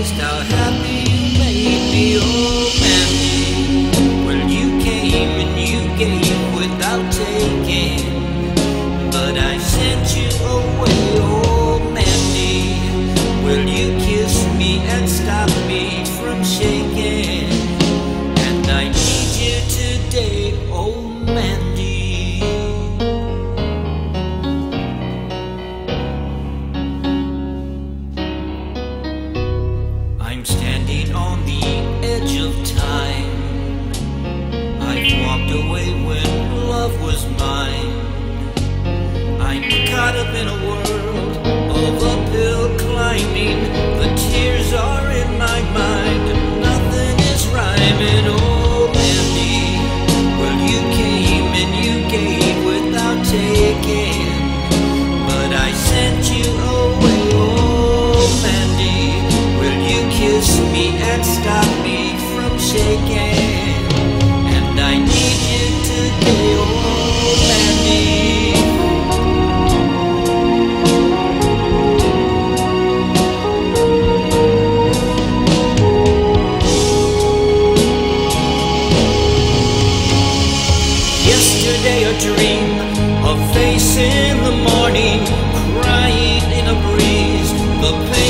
amazed how happy you made me, oh Mammy. Well, you came and you gave without taking, but I sent you away, oh Mammy. Will you kiss me and stop away when love was mine. I'm caught up in a world of uphill climbing. A dream, a face in the morning, crying in a breeze. The pain